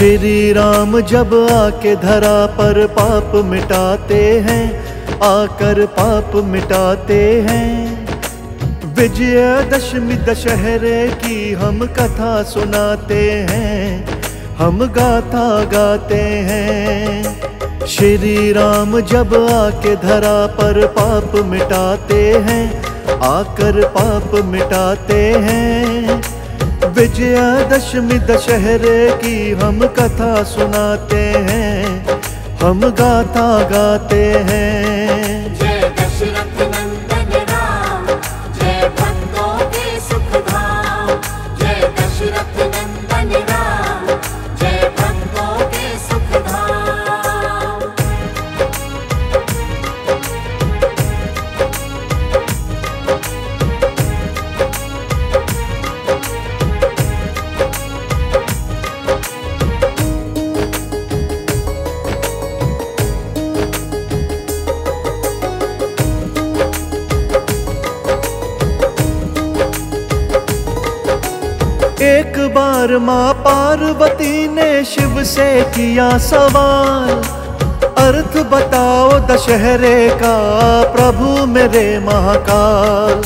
श्री राम जब आके धरा पर पाप मिटाते हैं, आकर पाप मिटाते हैं। विजयदशमी दशहरे की हम कथा सुनाते हैं, हम गाथा गाते हैं। श्री राम जब आके धरा पर पाप मिटाते हैं, आकर पाप मिटाते हैं। विजयादशमी दशहरे की हम कथा सुनाते हैं हम गाथा गाते हैं। बार माँ पार्वती ने शिव से किया सवाल। अर्थ बताओ दशहरे का, प्रभु मेरे महाकाल।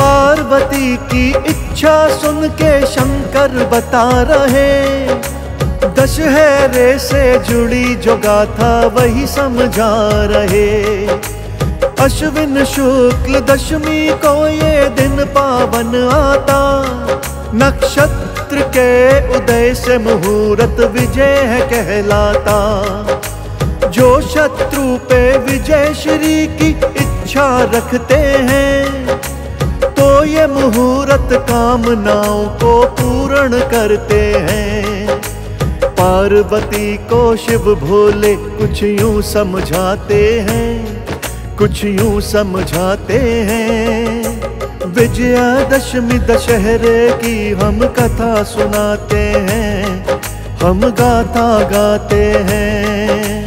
पार्वती की इच्छा सुन के शंकर बता रहे, दशहरे से जुड़ी जो गाथा वही समझा रहे। अश्विन शुक्ल दशमी को ये दिन पावन आता, नक्षत्र के उदय से मुहूर्त विजय है कहलाता। जो शत्रु पे विजय श्री की इच्छा रखते हैं तो ये मुहूर्त कामनाओं को पूर्ण करते हैं। पार्वती को शिव भोले कुछ यूँ समझाते हैं, कुछ यूँ समझाते हैं। विजयादशमी दशहरे की हम कथा सुनाते हैं हम गाथा गाते हैं।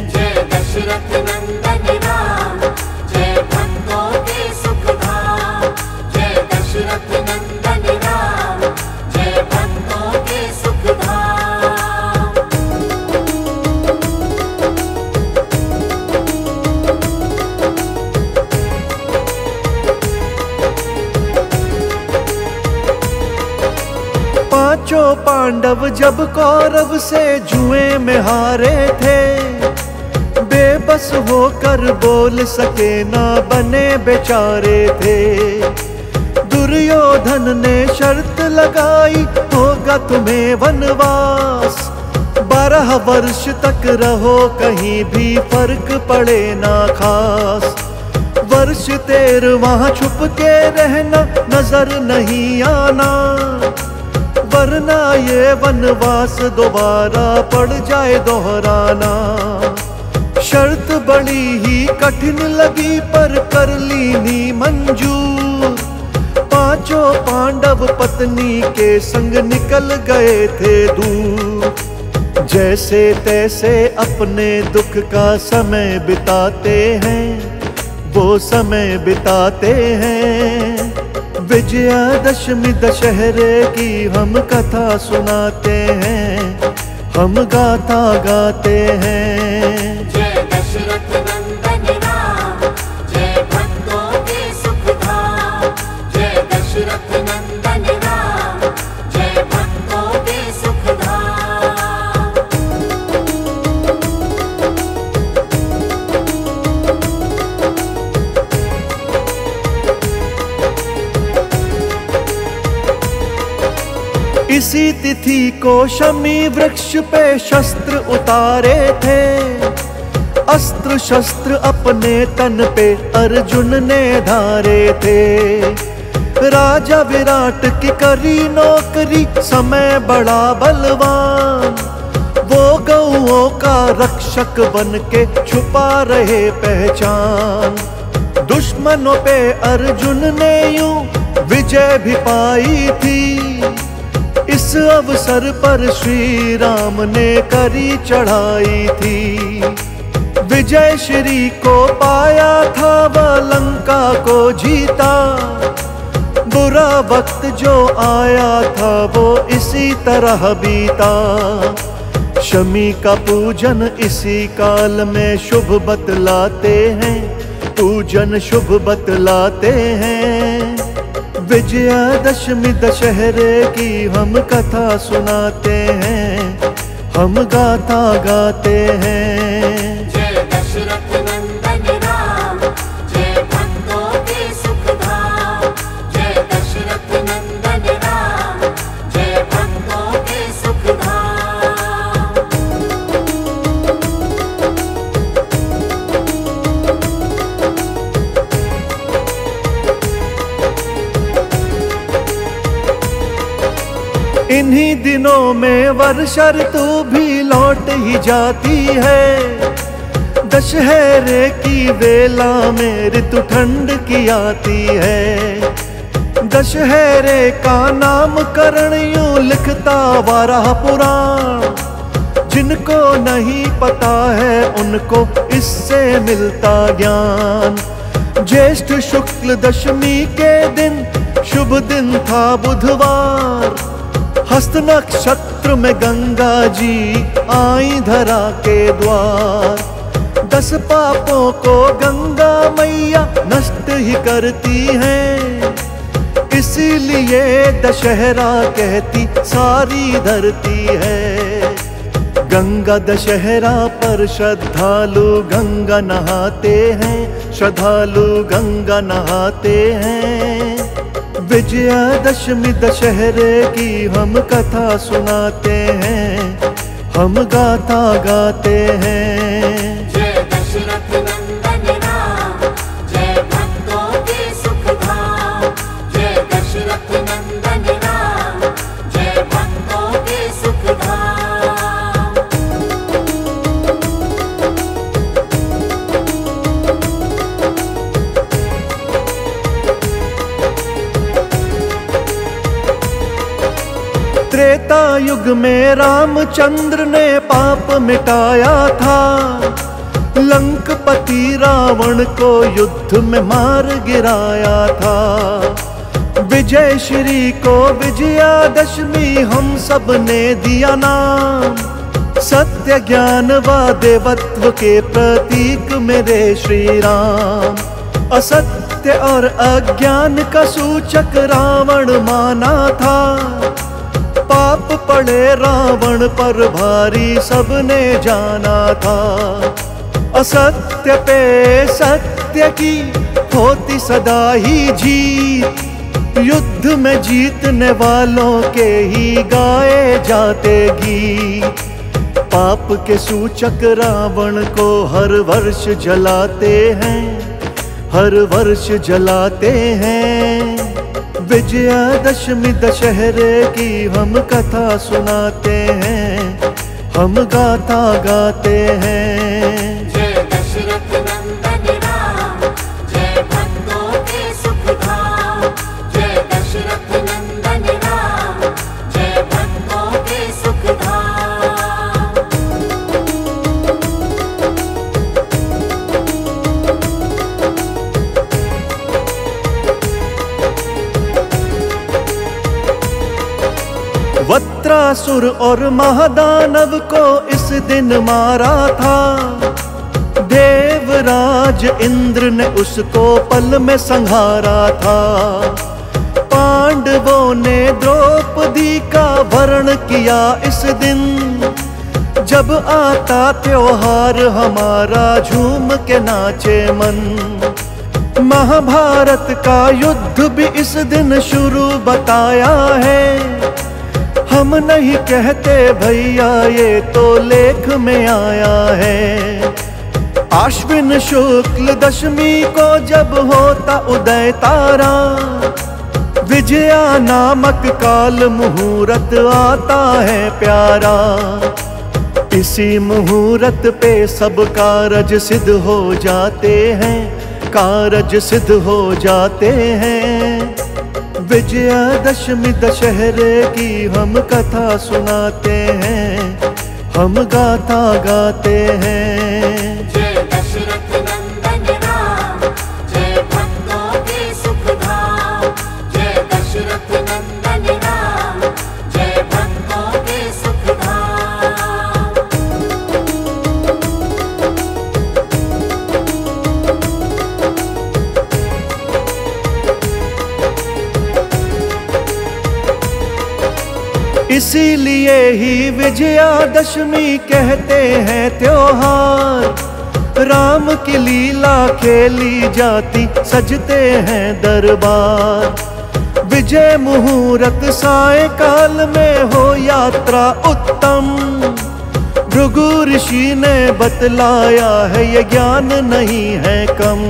पांडव जब कौरव से जुए में हारे थे, बेबस होकर बोल सके ना बने बेचारे थे। दुर्योधन ने शर्त लगाई, होगा तुम्हें वनवास, बारह वर्ष तक रहो, कहीं भी फ़र्क पड़े ना खास। वर्ष तेर वहाँ छुप के रहना, नज़र नहीं आना। वरना ये वनवास दोबारा पड़ जाए दोहराना। शर्त बड़ी ही कठिन लगी पर कर लीनी मंजूर पाँचों पांडव पत्नी के संग निकल गए थे दूर। जैसे तैसे अपने दुख का समय बिताते हैं, वो समय बिताते हैं। विजयादशमी दशहरे की हम कथा सुनाते हैं हम गाथा गाते हैं। तिथि को शमी वृक्ष पे शस्त्र उतारे थे। अस्त्र शस्त्र अपने तन पे अर्जुन ने धारे थे। राजा विराट की करी नौकरी, समय बड़ा बलवान। वो गौओं का रक्षक बन के छुपा रहे पहचान। दुश्मनों पे अर्जुन ने यूँ विजय भी पाई थी। इस अवसर पर श्री राम ने करी चढ़ाई थी। विजय श्री को पाया था, वह लंका को जीता। बुरा वक्त जो आया था, वो इसी तरह बीता। शमी का पूजन इसी काल में शुभ बतलाते हैं। पूजन शुभ बतलाते हैं। विजयादशमी दशहरे की हम कथा सुनाते हैं हम गाथा गाते हैं। दिनों में वर्षा ऋतु भी लौट ही जाती है। दशहरे की वेला में ऋतु ठंड की आती है। दशहरे का नामकरण यूँ लिखता वाराह पुराण। जिनको नहीं पता है उनको इससे मिलता ज्ञान। ज्येष्ठ शुक्ल दशमी के दिन शुभ दिन था बुधवार। हस्त नक्षत्र में गंगा जी आई धरा के द्वार। दस पापों को गंगा मैया नष्ट ही करती है। इसीलिए दशहरा कहती सारी धरती है। गंगा दशहरा पर श्रद्धालु गंगा नहाते हैं। श्रद्धालु गंगा नहाते हैं। विजयादशमी दशहरे की हम कथा सुनाते हैं हम गाथा गाते हैं। त्रेता युग में रामचंद्र ने पाप मिटाया था। लंकपति रावण को युद्ध में मार गिराया था। विजय श्री को विजयादशमी हम सबने दिया नाम। सत्य ज्ञान व देवत्व के प्रतीक मेरे श्री राम असत्य और अज्ञान का सूचक रावण माना था। पाप पड़े रावण पर भारी सबने जाना था। असत्य पे सत्य की होती सदा ही जीत। युद्ध में जीतने वालों के ही गाए जाते गीत। पाप के सूचक रावण को हर वर्ष जलाते हैं, हर वर्ष जलाते हैं। विजयादशमी दशहरे की हम कथा सुनाते हैं हम गाथा गाते हैं। वत्रासुर और महादानव को इस दिन मारा था। देवराज इंद्र ने उसको पल में संहारा था। पांडवों ने द्रौपदी का वर्ण किया इस दिन। जब आता त्योहार, हमारा झूम के नाचे मन। महाभारत का युद्ध भी इस दिन शुरू बताया है। हम नहीं कहते, भैया, ये तो लेख में आया है। आश्विन शुक्ल दशमी को जब होता उदय तारा, विजया नामक काल मुहूर्त आता है प्यारा। इसी मुहूर्त पे सब कारज सिद्ध हो जाते हैं, कारज सिद्ध हो जाते हैं। विजयादशमी दशहरे की हम कथा सुनाते हैं हम गाथा गाते हैं। इसीलिए ही विजयादशमी कहते हैं त्योहार। राम की लीला खेली जाती, सजते हैं दरबार। विजय मुहूर्त साय काल में हो यात्रा उत्तम। भृगु ऋषि ने बतलाया है, ये ज्ञान नहीं है कम।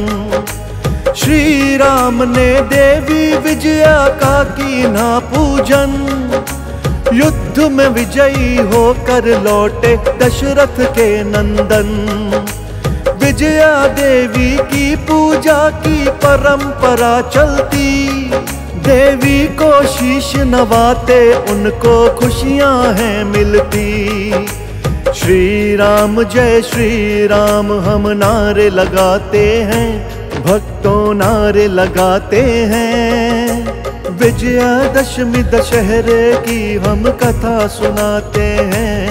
श्री राम ने देवी विजया का की ना पूजन। युद्ध में विजयी होकर लौटे दशरथ के नंदन। विजया देवी की पूजा की परंपरा चलती। देवी को शीश नवाते उनको खुशियाँ हैं मिलती। श्री राम जय श्री राम हम नारे लगाते हैं, भक्तों नारे लगाते हैं। विजयादशमी दशहरे की हम कथा सुनाते हैं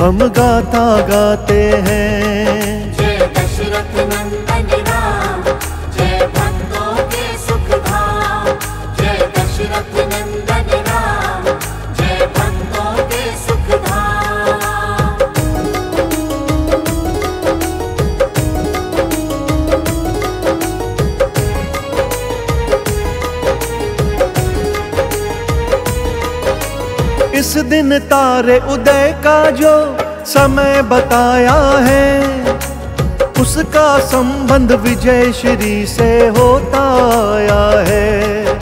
हम गाथा गाते हैं। दिन तारे उदय का जो समय बताया है, उसका संबंध विजय श्री से होता आया है।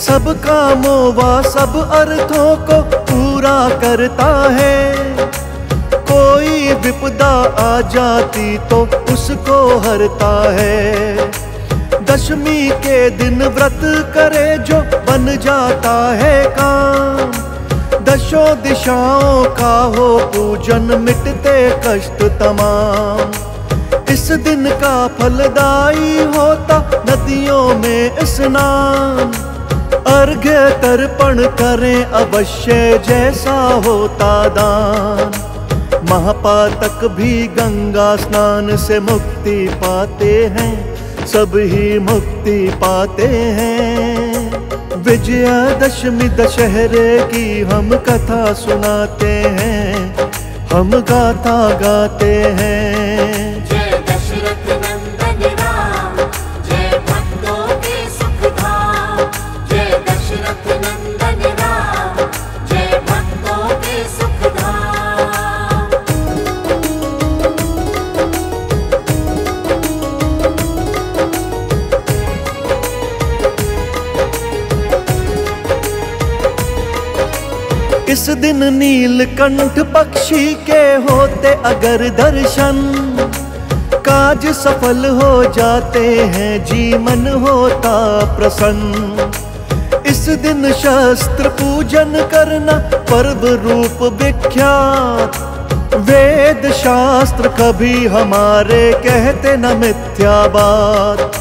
सब कामों व सब अर्थों को पूरा करता है। कोई विपदा आ जाती तो उसको हरता है। दशमी के दिन व्रत करे जो बन जाता है काम। दशों दिशाओं का हो पूजन, मिटते कष्ट तमाम। इस दिन का फलदायी होता नदियों में स्नान। अर्घ्य तर्पण करें अवश्य जैसा होता दान। महापातक भी गंगा स्नान से मुक्ति पाते हैं, सब ही मुक्ति पाते हैं। विजयादशमी दशहरे की हम कथा सुनाते हैं हम गाथा गाते हैं। दिन नीलकंठ पक्षी के होते अगर दर्शन। काज सफल हो जाते हैं, जीवन होता प्रसन्न। इस दिन शस्त्र पूजन करना पर्व रूप विख्यात। वेद शास्त्र कभी हमारे कहते न मिथ्या बात।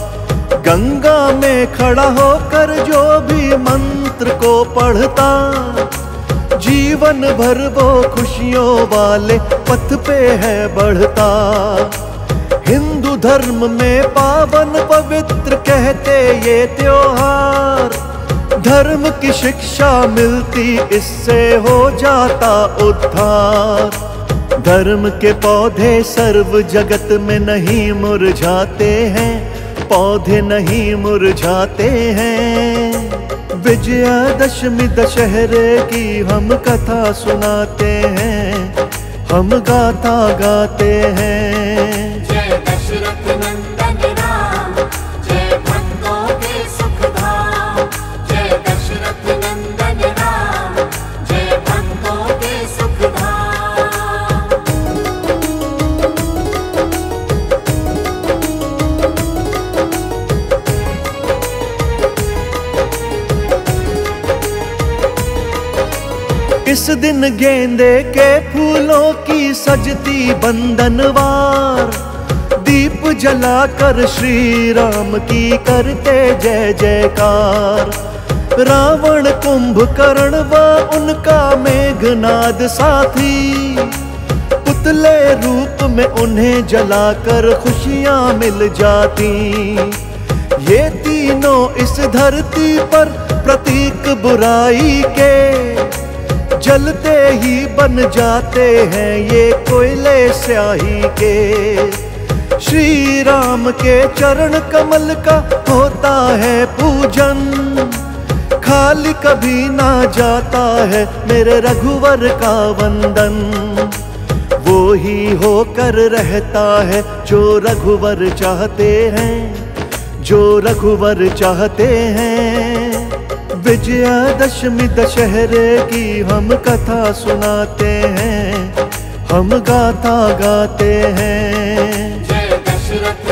गंगा में खड़ा होकर जो भी मंत्र को पढ़ता जीवन भर वो खुशियों वाले पथ पे है बढ़ता। हिंदू धर्म में पावन पवित्र कहते ये त्योहार। धर्म की शिक्षा मिलती इससे हो जाता उद्धार। धर्म के पौधे सर्व जगत में नहीं मुरझाते हैं, पौधे नहीं मुरझाते हैं। विजयादशमी दशहरे की हम कथा सुनाते हैं हम गाथा गाते हैं। दिन गेंदे के फूलों की सजती बंधनवार, दीप जलाकर श्री राम की करते जय जयकार। रावण कुंभकर्ण व उनका मेघनाद साथी, पुतले रूप में उन्हें जलाकर खुशियाँ मिल जाती। ये तीनों इस धरती पर प्रतीक बुराई के जलते ही बन जाते हैं ये कोयले स्याही के। श्री राम के चरण कमल का होता है पूजन। खाली कभी ना जाता है मेरे रघुवर का वंदन। वो ही होकर रहता है जो रघुवर चाहते हैं, जो रघुवर चाहते हैं। विजयादशमी दशहरे की हम कथा सुनाते हैं हम गाथा गाते हैं। जय दशरथ